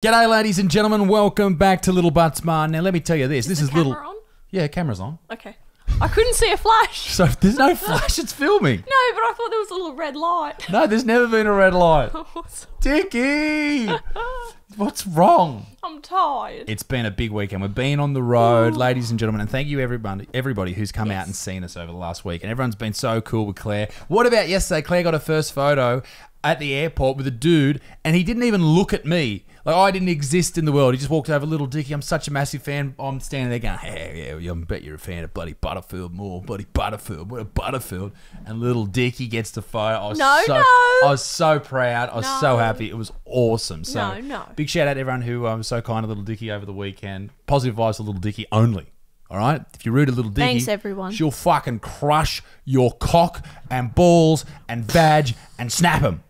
G'day, ladies and gentlemen. Welcome back to Little Buttsmarn. Now, let me tell you this. this the is little. camera on? Yeah, camera's on. Okay. I couldn't see a flash. So there's no flash. It's filming. No, but I thought there was a little red light. No, there's never been a red light. What's- Dickie, what's wrong? I'm tired. It's been a big weekend. We've been on the road, ladies and gentlemen, and thank you everybody, everybody who's come out and seen us over the last week. And everyone's been so cool with Claire. What about yesterday? Claire got her first photo at the airport with a dude, and he didn't even look at me. Like I didn't exist in the world. He just walked over, little Dickie. I'm such a massive fan. I'm standing there going, "Hey, yeah, I bet you're a fan of bloody Butterfield more, bloody Butterfield, what a Butterfield." And little Dickie gets the photo. I was No, so, no. I was so proud. I was so happy. It was awesome. So No, no. Big shout out to everyone who um, was so kind to Little Dicky over the weekend. Positive vibes to Little Dicky only. All right? If you're rude to Little Dicky, Thanks, everyone. she'll fucking crush your cock and balls and badge and snap them.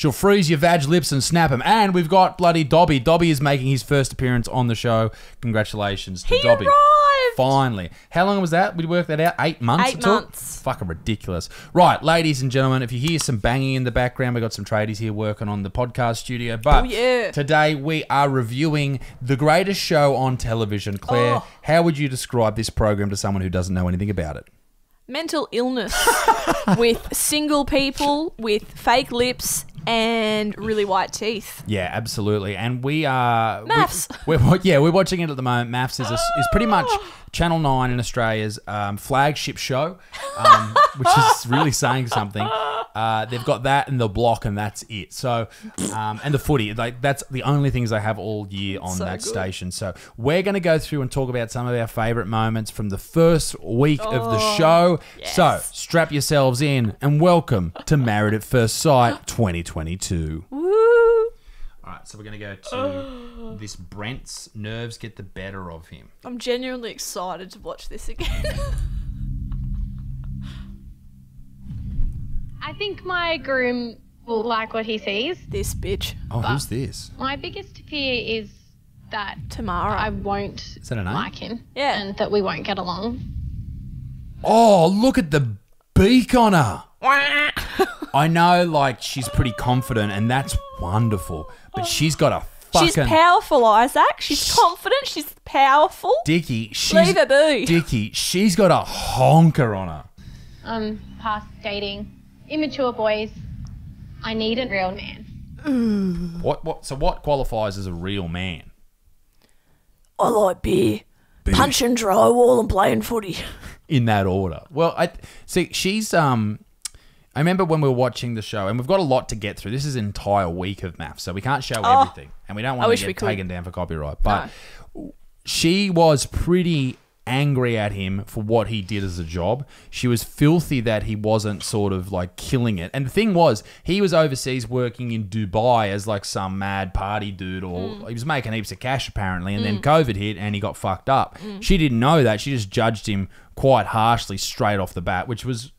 She'll freeze your vag lips and snap them. And we've got bloody Dobby. Dobby is making his first appearance on the show. Congratulations to He Dobby. arrived! Finally. How long was that? We worked that out? Eight months? Eight months. Fucking ridiculous. Right, ladies and gentlemen, if you hear some banging in the background, we've got some tradies here working on the podcast studio. But Oh, yeah. today we are reviewing the greatest show on television. Claire, Oh. how would you describe this program to someone who doesn't know anything about it? Mental illness with single people with fake lips and really white teeth. Yeah, absolutely. And we are Mafs. We, we're, yeah, we're watching it at the moment. Mafs is a, is pretty much Channel Nine in Australia's um, flagship show, um, which is really saying something. Uh, they've got that and the block, and that's it. So, um, and the footy, like that's the only things they have all year on So that good. station. So, we're going to go through and talk about some of our favourite moments from the first week of the Oh, show. yes. So, strap yourselves in and welcome to Married at First Sight 2022. Woo! All right, so we're going to go to this Brent's nerves get the better of him. I'm genuinely excited to watch this again. I think my groom will like what he sees. this bitch. Oh, who's this? My biggest fear is that Tamara. I won't Is that a name? like him. Yeah. And that we won't get along. Oh, look at the beak on her. I know, like, she's pretty confident, and that's wonderful, but she's got a fucking. She's powerful, Isaac. She's confident. She's powerful. Dickie, she's. Leave her be. Dickie, she's got a honker on her. I'm past dating immature boys. I need a real man. What, what, so, what qualifies as a real man? I like beer. Punching drywall and playing footy. in that order. Well, I see. She's um. I remember when we were watching the show, and we've got a lot to get through. This is an entire week of Mafs, so we can't show Oh. everything, and we don't want to we get taken down for copyright. But she was pretty angry at him for what he did as a job. She was filthy that he wasn't sort of like killing it. And the thing was, he was overseas working in Dubai as like some mad party dude, or Mm. he was making heaps of cash apparently. And then COVID hit and he got fucked up. She didn't know that. She just judged him quite harshly straight off the bat, which was,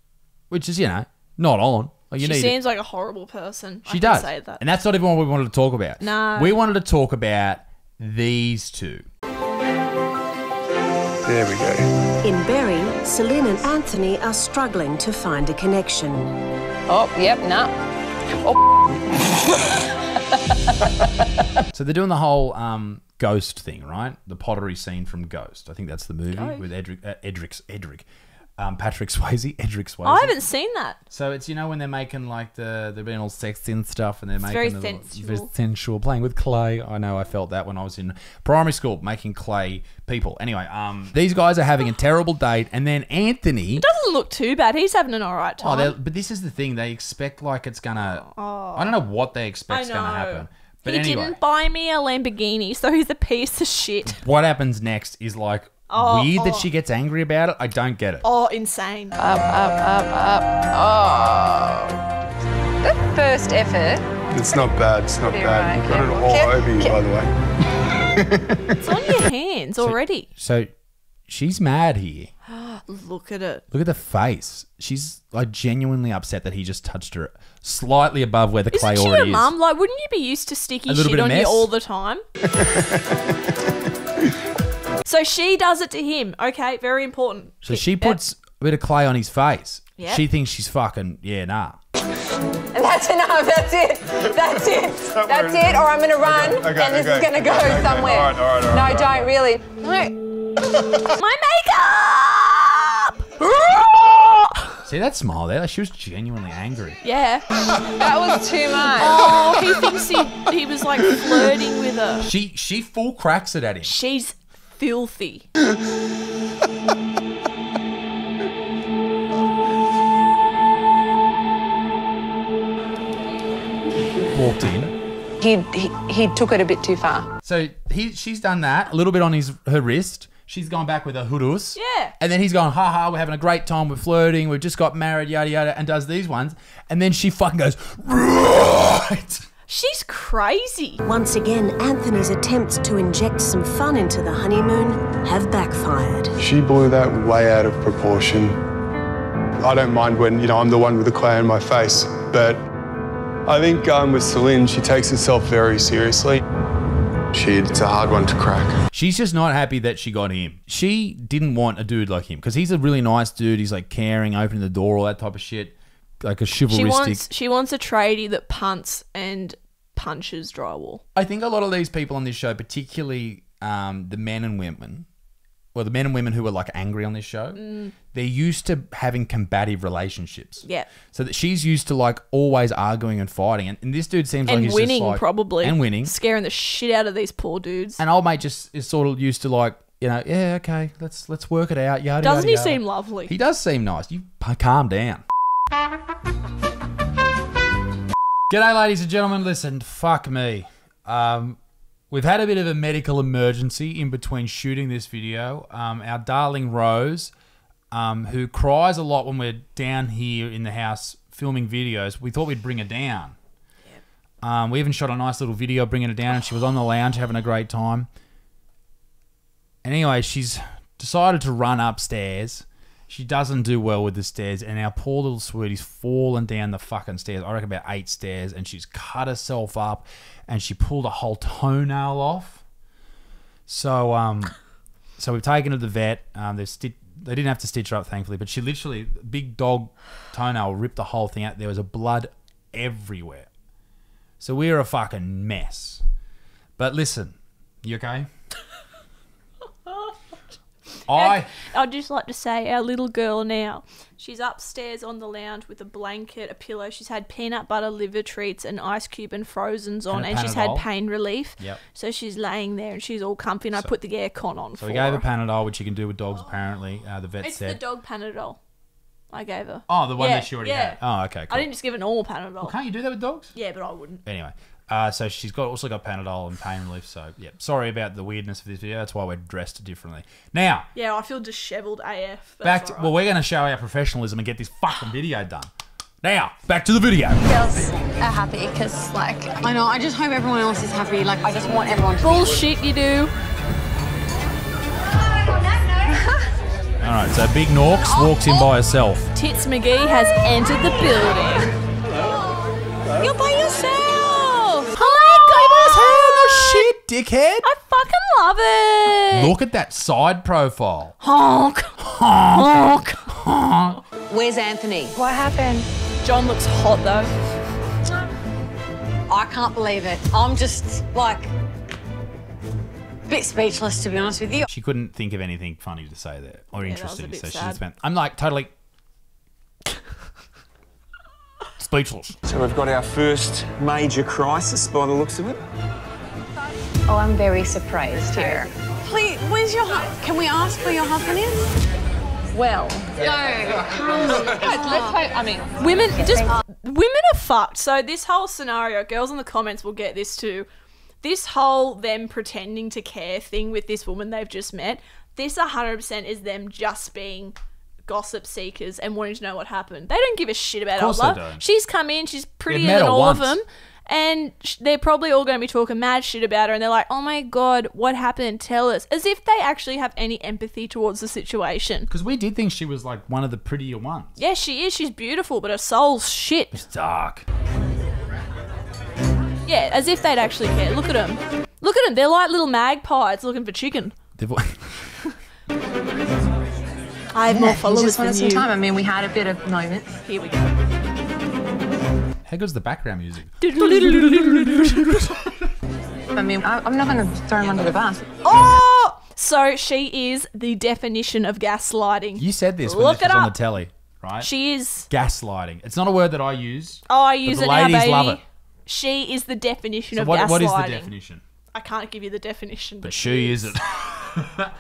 which is you know not on. Like, you She seems like a horrible person. she I does. Say that. And that's not even what we wanted to talk about. No. We wanted to talk about these two. There we go. In Berry, Celine and Anthony are struggling to find a connection. Oh, yep, nah. Oh. so they're doing the whole um, ghost thing, right? The pottery scene from Ghost. I think that's the movie with Edric, uh, Edric's, Edric, um, Patrick Swayze, Edric Swayze. I haven't seen that. So it's you know when they're making like the they're being all sexy and stuff, and they're making very the, sensual. very sensual, playing with clay. I know I felt that when I was in primary school making clay people. Anyway, um, these guys are having a terrible date, and then Anthony. Doesn't look too bad. He's having an alright Oh, time. they're- but this is the thing. They expect like it's gonna. Oh. I don't know what they expect's gonna happen. But he anyway, didn't buy me a Lamborghini, so he's a piece of shit. what happens next is like Oh, weird that oh. she oh. gets angry about it. I don't get it. Oh, insane. Up, up, up, up. Oh. The first effort. It's not bad. It's not Pretty bad. right, Got it all Ke- over you, ke- by the way. It's on your hands already. So she's mad here. Look at it. Look at the face. She's like genuinely upset that he just touched her slightly above where the clay Isn't she already a is. mum? Like, wouldn't you be used to sticky A little shit bit on mess. you all the time? so she does it to him. Okay, very important. So she puts a bit of clay on his face. Yep. She thinks she's fucking yeah, nah. A That's enough. That's it. That's it. That's it. Or I'm going to run, Okay, okay, and this okay. is going to go Okay, okay. somewhere. All right, all right, all no, right, don't really. No. My makeup! See that smile there? She was genuinely angry. yeah. That was too much. Oh, he thinks he, he was like flirting with her. She she full cracks it at him. She's filthy. Walked in. He, he, he took it a bit too far. So he she's done that a little bit on his her wrist. She's gone back with a hoodus. Yeah. And then he's gone, ha ha, we're having a great time, we're flirting, we've just got married, yada yada, and does these ones. And then she fucking goes, right. She's crazy. Once again, Anthony's attempts to inject some fun into the honeymoon have backfired. She blew that way out of proportion. I don't mind when, you know, I'm the one with the clay in my face, but I think um, with Celine, she takes herself very seriously. She, it's a hard one to crack. She's just not happy that she got him. She didn't want a dude like him because he's a really nice dude. He's like caring, opening the door, all that type of shit. Like a chivalristic. She wants she wants a tradie that punts and punches drywall. I think a lot of these people on this show, particularly um, the men and women, well, the men and women who are like angry on this show, they're used to having combative relationships. Mm. Yeah. So that she's used to like always arguing and fighting, and, and this dude seems like he's winning just like, probably. and winning. Scaring the shit out of these poor dudes. And old mate just is sort of used to like, you know, yeah, okay, let's let's work it out. Yada. Doesn't yada, he yada. seem lovely? He does seem nice. You calm down. G'day, ladies and gentlemen. Listen, fuck me. Um, we've had a bit of a medical emergency in between shooting this video. Um, our darling Rose, um, who cries a lot when we're down here in the house filming videos, we thought we'd bring her down. Um, we even shot a nice little video bringing her down, and she was on the lounge having a great time. And anyway, she's decided to run upstairs. She doesn't do well with the stairs, and our poor little sweetie's fallen down the fucking stairs. I reckon about eight stairs, and she's cut herself up, and she pulled a whole toenail off. So, um, so we've taken her to the vet. Um, they've sti- they didn't have to stitch her up, thankfully, but she literally big dog toenail ripped the whole thing out. There was a blood everywhere. So we're a fucking mess. But listen, you okay? I I'd just like to say our little girl now, she's upstairs on the lounge with a blanket, a pillow. She's had peanut butter liver treats, and ice cube, and frozens on, And and, she's had pain relief. Yep. So she's laying there and she's all comfy, and I put the aircon on so we gave her. Panadol, which you can do with dogs. Apparently, uh, the vet It's the dog Panadol. I gave her. oh, the one Yeah, that she already yeah. had. Oh, okay. Cool. I didn't just give her normal Panadol. Well, Can't you do that with dogs? Yeah, but I wouldn't. Anyway, uh, so she's got also got Panadol and pain relief. So yeah, sorry about the weirdness of this video. That's why we're dressed differently. Now Yeah, I feel dishevelled AF. Back to alright. well, we're going to show our professionalism and get this fucking video done. Now back to the video. girls are happy because, like, I know. I just hope everyone else is happy. Like, I just want everyone to. Bullshit, you do. All right, so Big Norks walks in by herself. Tits McGee has entered the building. You're by yourself. Dickhead! I fucking love it. Look at that side profile. Honk. Honk. Honk. Where's Anthony? What happened? John looks hot though. I can't believe it. I'm just like a bit speechless, to be honest with you. She couldn't think of anything funny to say there or that was a interesting. bit So she just went, I'm like totally speechless. So we've got our first major crisis by the looks of it. Oh, I'm very surprised here. Please, where's your? hu- Can we ask where your husband is? Well, No. I mean, Women just women are fucked. So this whole scenario, girls in the comments will get this too. This whole them pretending to care thing with this woman they've just met. This 100% is them just being gossip seekers and wanting to know what happened. They don't give a shit about course Ola. they don't. She's come in, she's prettier met than her all of them. And they're probably all going to be talking mad shit about her, and they're like, "Oh my god, what happened? Tell us!" As if they actually have any empathy towards the situation. Because we did think she was like one of the prettier ones. Yeah, she is. She's beautiful, but her soul's shit. It's dark. Yeah, as if they'd actually care. Look at them. Look at them. They're like little magpies looking for chicken. They've- I have more You followers just than wanted some you. time. I mean, we had a bit of moment. Here we go. How good's the background music? I mean, I, I'm not going to throw him under the bus. Oh! So she is the definition of gaslighting. You said this when Look this was it on the telly, right? She is. gaslighting. It's not a word that I use. Oh, I use the it now, ladies baby. love it. She is the definition So of what, gaslighting. what is the definition? I can't give you the definition, but, But she is it.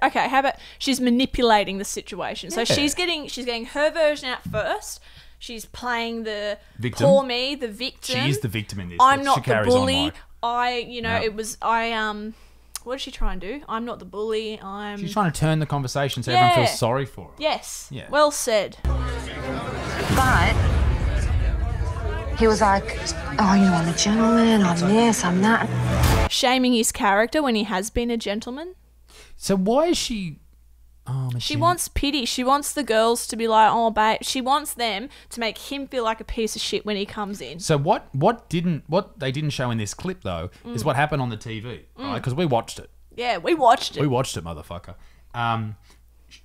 Okay, how about she's manipulating the situation? So Yeah. she's getting she's getting her version out first. She's playing the Victim. poor me, the victim. She is the victim in this. I'm not the bully. I, you know, Yep. it was I um. What did she try and do? I'm not the bully. I'm. She's trying to turn the conversation so everyone feels sorry for her. Yes. Yeah. Well said. But he was like, oh, you know, I'm a gentleman, I'm this, I'm that. Shaming his character when he has been a gentleman. So why is she? Oh, She wants pity. She wants the girls to be like, oh, babe. She wants them to make him feel like a piece of shit when he comes in. So what? What didn't? What they didn't show in this clip though is Mm. what happened on the TV, right? Mm. Because we watched it. Yeah, we watched it. We watched it, motherfucker. Um,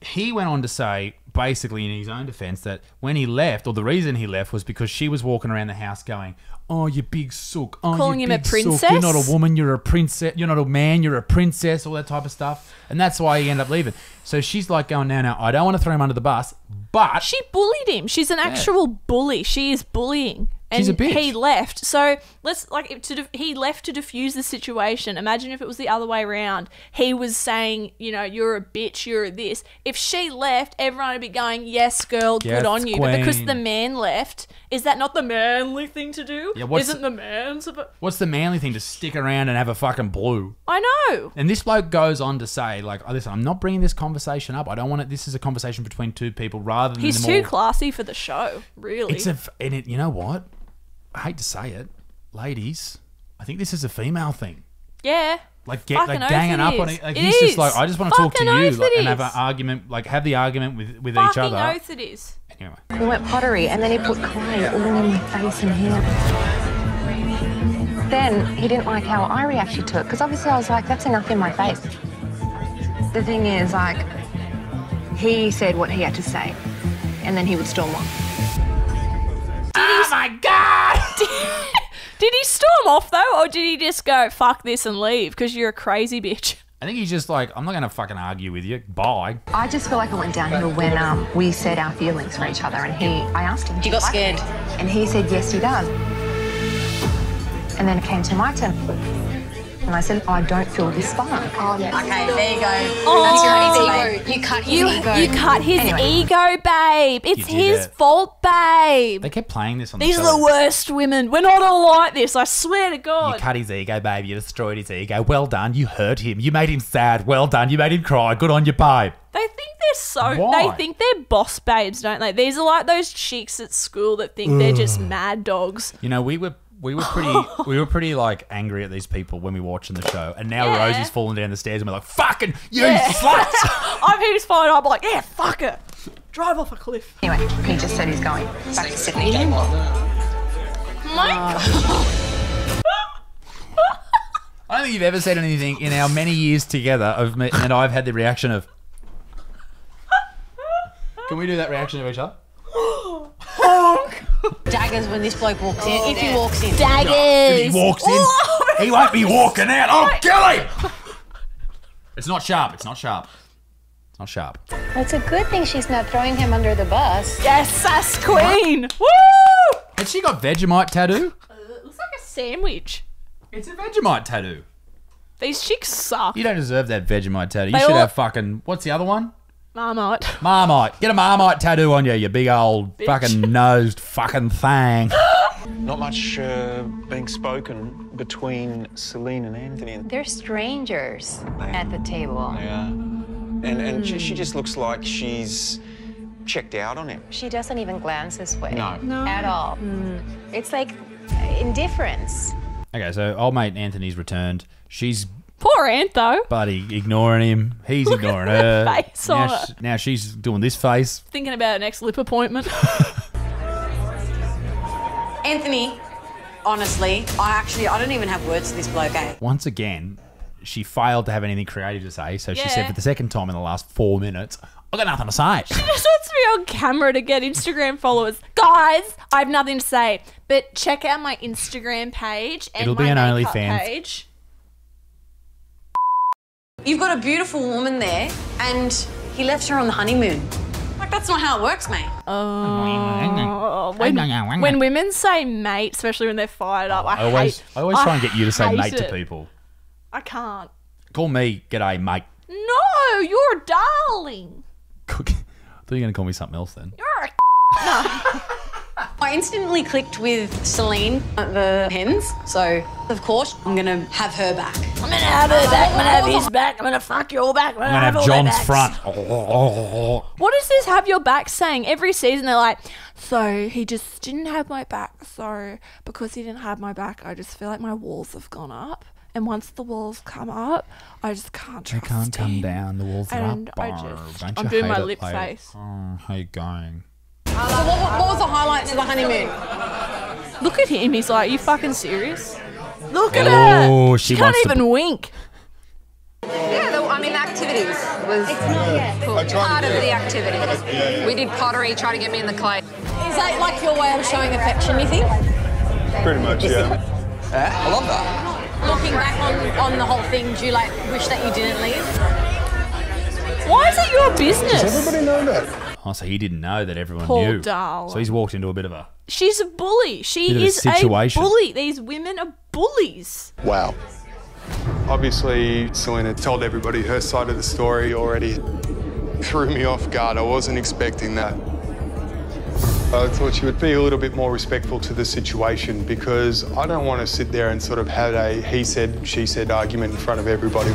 he went on to say, basically in his own defense, that when he left, or the reason he left, was because she was walking around the house going, "Oh, you big sook! Oh, Calling you him a big sook. princess? You're not a woman. You're a princess. You're not a man. You're a princess. All that type of stuff." And that's why he ended up leaving. So she's like going, "Now, now, I don't want to throw him under the bus, but She bullied him. She's an actual bully. She is bullying. And She's a bitch. he left. So let's like to def- he left to diffuse the situation. Imagine if it was the other way around. He was saying, you know, you're a bitch, you're this. If she left, everyone would be going, "Yes, girl, Yes, good on you." But because the man left, is that not the manly thing to do? Yeah, what's Isn't the man supposed? what's the manly thing to stick around and have a fucking blue?" I know. And this bloke goes on to say, like, oh, listen, I'm not bringing this conversation up. I don't want it. This is a conversation between two people rather than He's too all- classy for the show. Really. It's a, and it, you know what? I hate to say it, ladies. I think this is a female thing. yeah. Like get Fucking like ganging up is. on it. Like It he's just like, I just want to talk to Fucking you oath like, and have an argument, like have the argument with with each Fucking other. oath it is. Anyway, We went pottery and then he put clay all in my face and hair. Then he didn't like how I reacted to it because obviously I was like, that's enough in my face. The thing is, like, he said what he had to say and then he would storm off. Oh my god! Did he storm off though, or did he just go fuck this and leave because you're a crazy bitch? I think he's just like, I'm not going to fucking argue with you. Bye. I just feel like it went downhill when um, we said our feelings for each other and he, I asked him. You got like scared?" me?" And he said, yes, he does. And then it came to my turn. And I said, I don't feel this spark. Oh, yeah. Okay, there you go. Oh. That's You your ego. You cut his You, ego. you cut his Anyway. ego, babe. It's his it. fault, babe. They kept playing this on These the are the worst women. We're not all like this. I swear to God. You cut his ego, babe. You destroyed his ego. Well done. You hurt him. You made him sad. Well done. You made him cry. Good on you, babe. They think they're so. Why? They think they're boss babes, don't they? These are like those chicks at school that think they're just mad dogs. You know, we were we were pretty we were pretty like angry at these people when we were watching the show, and now Yeah. Rosie's falling down the stairs, and we're like, "Fucking you Yeah. sluts!" I'm he's fine. I'm like, yeah, fuck it. Drive off a cliff. Anyway, he just said he's going back to Sydney. Oh. I don't think you've ever said anything in our many years together of me, and I've had the reaction of. Can we do that reaction of each other? Daggers when this bloke walks in. Oh, if he walks in. Daggers. If he walks in, Oh, he won't be walking out. Oh, I'll kill him. It's not sharp. It's not sharp. It's not sharp. It's a good thing she's not throwing him under the bus. Yes, sass queen. Woo! Has she got Vegemite tattoo? Uh, it looks like a sandwich. It's a Vegemite tattoo. These chicks suck. You don't deserve that Vegemite tattoo. You They should all- have fucking. What's the other one? Marmite. Marmite. Get a Marmite tattoo on you, you big old fucking nosed fucking thing. Not much uh, being spoken between Celine and Anthony. They're strangers at the table. Yeah. And, and she, she just looks like she's checked out on him. She doesn't even glance this way. No. At all. It's like indifference. Okay, so old mate Anthony's returned. She's Poor Ant though. bloody ignoring him. He's Look ignoring the her. face now, on sh- her. now she's doing this face. Thinking about her next lip appointment. Anthony, honestly, I actually, I don't even have words for this bloke, eh? Once again, she failed to have anything creative to say, so she said for the second time in the last four minutes, I got nothing to say. She just wants to be on camera to get Instagram followers. Guys, I have nothing to say, but check out my Instagram page and It'll my be an makeup OnlyFans. page. You've got a beautiful woman there, and he left her on the honeymoon. Like, that's not how it works, mate. Oh, when, when women say mate, especially when they're fired up, I, I always, hate. I always try and get you to say hate mate to people. I can't. Call me, g'day, mate. No, you're a darling. I thought you were going to call me something else then. You're a I instantly clicked with Celine at the hens, so of course I'm gonna have her back. I'm gonna have her back. I'm gonna have his back. I'm gonna fuck your back. I'm gonna, I'm going to have have all their John's front. What does this have your back saying? Every season they're like, so he just didn't have my back. So because he didn't have my back, I just feel like my walls have gone up. And once the walls come up, I just can't They trust can't come down. The walls are And up. I Oh, just- don't I'm doing my lip lady? face. Oh, how you going? So what, what was the highlights of the honeymoon? Look at him. He's like, you fucking serious? Look at Oh, her. she She can't wants to- even wink. Yeah, the, I mean, the activities was cool. part of the activities. We did pottery, try to get me in the clay. Is that like your way of showing affection, you think? Pretty much, yeah. Uh, I love that. Looking back on, on the whole thing, do you like wish that you didn't leave? Why is it your business? Does everybody know that? Oh, so he didn't know that everyone Poor knew. darling. So he's walked into a bit of a. She's a bully. She Bit of a is situation. a bully. These women are bullies. Wow. Obviously, Selena told everybody her side of the story already. Threw me off guard. I wasn't expecting that. I thought she would be a little bit more respectful to the situation because I don't want to sit there and sort of have a he said, she said argument in front of everybody.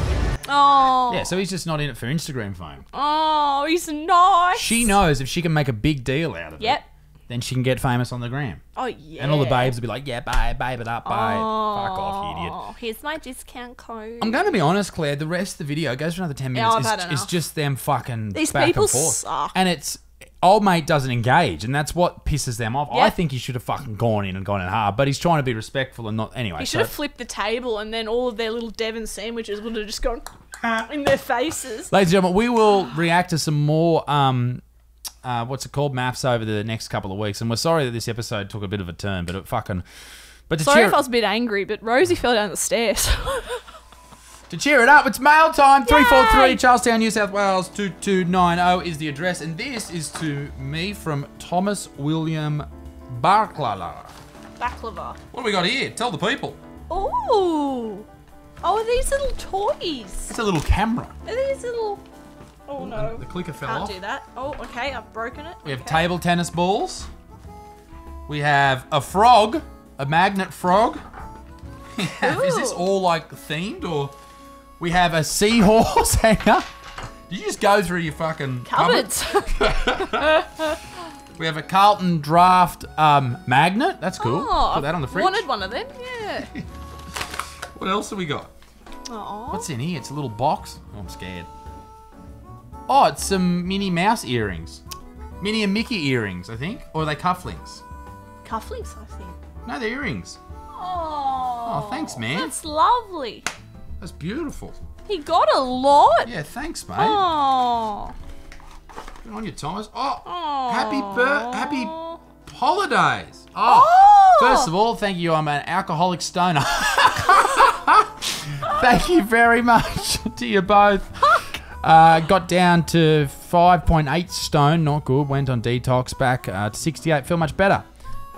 Oh. Yeah, so he's just not in it for Instagram fame. Oh, he's nice. She knows if she can make a big deal out of Yep. it, then she can get famous on the gram. Oh yeah. And all the babes will be like, yeah, babe, babe it up, babe. Fuck off, you idiot. Oh, here's my discount code. I'm going to be honest, Claire. The rest of the video goes for another 10 Yeah, minutes. I've it's, had it's enough. just them fucking These back people and forth. suck. And it's old mate doesn't engage, and that's what pisses them off. I think he should have fucking gone in and gone in hard, but he's trying to be respectful and not. Anyway, He so- should have flipped the table, and then all of their little Devon sandwiches would have just gone in their faces. Ladies and gentlemen, we will react to some more. Um, uh, what's it called? Maps over the next couple of weeks, and we're sorry that this episode took a bit of a turn, but it fucking. But Sorry cheer, if I was a bit angry, but Rosie fell down the stairs. to cheer it up, it's mail time. Three four three Charlestown, New South Wales two two nine zero is the address, and this is to me from Thomas William Barklala. Baklava. What do we got here? Tell the people. Ooh. Oh, are these little toys? It's a little camera. Are these little? Oh no. The clicker fell Can't off. do that. Oh, okay. I've broken it. We have Okay. table tennis balls. We have a frog, a magnet frog. We have- is this all like themed or? We have a seahorse hanger. Did you just go through your fucking Cupboards. We have a Carlton Draught um, magnet. That's cool. Oh, Put that on the fridge. Wanted one of them. Yeah. What else have we got? Aw. What's in here? It's a little box. Oh, I'm scared. Oh, it's some Minnie Mouse earrings. Minnie and Mickey earrings, I think. Or are they cufflinks? Cufflinks, I think. No, they're earrings. Oh. Oh, thanks, man. That's lovely. That's beautiful. He got a lot. Yeah, thanks, mate. Oh. Good on you, Thomas. Oh, Oh. happy bir- happy holidays. Oh. Oh. First of all, thank you. I'm an alcoholic stoner. thank you very much to you both. Uh, got down to 5.8 stone, not good. Went on detox back uh, to 68, feel much better.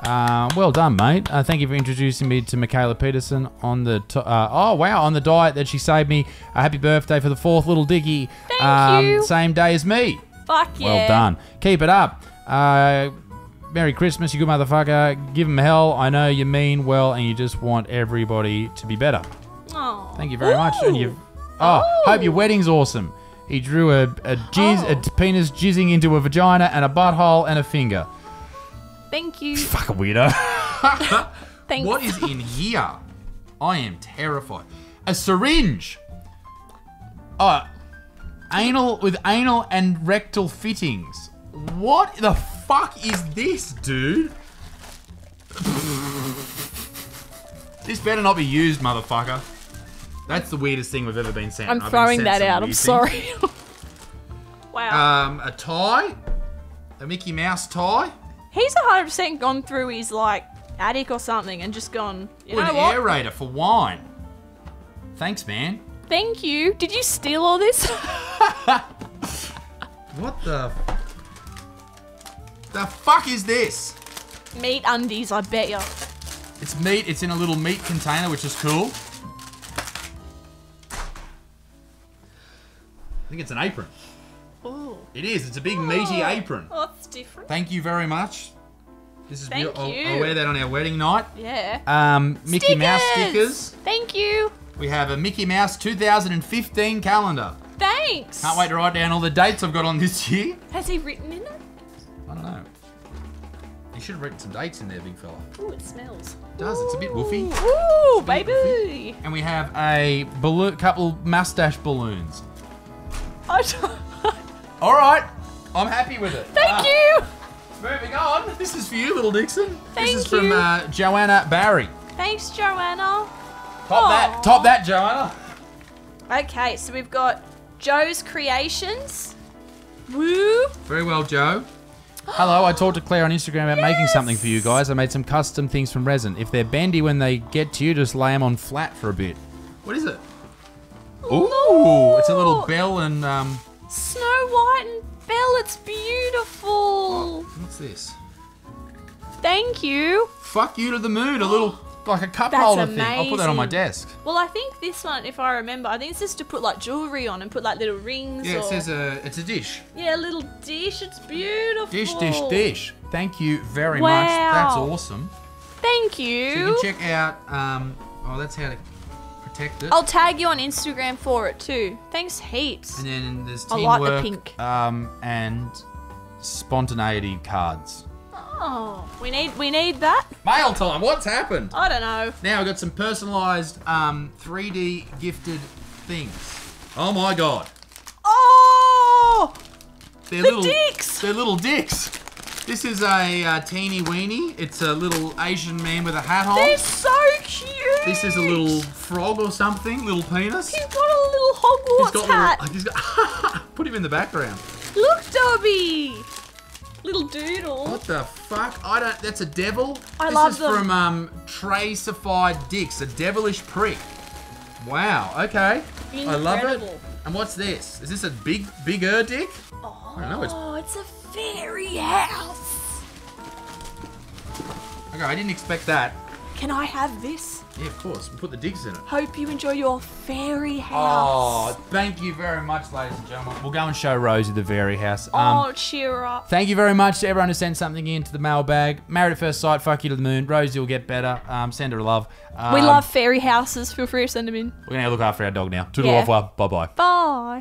Uh, well done, mate. Uh, thank you for introducing me to Mikhaila Peterson on the. Uh, oh wow, on the diet that she saved me. A happy birthday for the fourth little Dicky. Thank you. Same day as me. Fuck yeah. Well done. Keep it up. Uh, Merry Christmas, you good motherfucker. Give 'em hell. I know you mean well, and you just want everybody to be better. Oh. Thank you very much. And you. Oh, hope your wedding's awesome. He drew a, a jizz, Oh. a penis jizzing into a vagina and a butthole and a finger. Thank you. Fucking weirdo. Thanks. what is in here? I am terrified. A syringe. Oh, anal with anal and rectal fittings. What the fuck is this, dude? this better not be used, motherfucker. That's the weirdest thing we've ever been sent. I'm I've been throwing sent that out. I'm sorry. Wow. Um, a tie, a Mickey Mouse tie, He's 100% gone through his like attic or something and just gone, you know an what? aerator for wine. Thanks, man. Thank you. Did you steal all this? What the? The fuck is this? Meat undies, I bet ya. It's meat. It's in a little meat container, which is cool. I think it's an apron. Ooh. It is. It's a big meaty apron. Oh, that's different. Thank you very much. This is Thank beautiful. I'll, you. I'll wear that on our wedding night. Yeah. Um, Mickey Mouse stickers. Thank you. We have a Mickey Mouse 2015 calendar. Thanks. Can't wait to write down all the dates I've got on this year. Has he written in it? I don't know. You should have written some dates in there, big fella. Ooh, it smells. It does. It's a bit woofy. Ooh, baby. And we have a balloon, couple mustache balloons. I don't- All right, I'm happy with it. Thank Ah, you. Moving on. This is for you, little Dixon. Thank this is from uh, Joanna Barry. Thanks, Joanna. Top that. Top that, Joanna. Okay, so we've got Joe's Creations. Woo. Very well, Joe. Hello, I talked to Claire on Instagram about making something for you guys. I made some custom things from resin. If they're bendy when they get to you, just lay them on flat for a bit. What is it? Ooh, it's a little bell and um. Snow White and Belle, it's beautiful. What's this? Thank you. Fuck you to the moon. A little like a cup That's holder thing. I'll put that on my desk. Well, I think this one, if I remember, I think it's just to put like jewelry on and put like little rings. Yeah, or, it says a. It's a dish. Yeah, a little dish. It's beautiful. Dish, dish, dish. Thank you very much. That's awesome. Thank So you. you can check out. Um, oh, that's how to protect it. I'll tag you on Instagram for it too. Thanks heaps. And then there's I like the pink. Um, and spontaneity cards. Oh, we need we need that. Mail time. What's happened? I don't know. Now I've got some personalised um, 3D gifted things. Oh my god. Oh, They're The little dicks! They're little dicks. This is a uh, teeny weeny. It's a little Asian man with a hat on. they're so cute. This is a little frog or something, little penis. He's got a little Hogwarts He's got hat. little. He's got, put him in the background. Look, Dobby. Little doodle. What the fuck? I don't. That's a devil. I this love is them. from um, Tracified Dicks, a devilish prick. Wow. Okay. I love it. Incredible. And what's this? Is this a big, bigger dick? Oh, I don't know. It's Oh, it's a fairy house. okay. I didn't expect that. Can I have this? Yeah, of course. We'll put the digs in it. Hope you enjoy your fairy house. Oh, thank you very much, ladies and gentlemen. We'll go and show Rosie the Fairy House. Um, oh, cheer up. Thank you very much to everyone who sent something into the mailbag. Married at first sight, fuck you to the moon. Rosie will get better. Um, send her love. Um, we love fairy houses. Feel free to send them in. We're gonna look after our dog now. Toodle Yeah. off, well. Bye bye. Bye.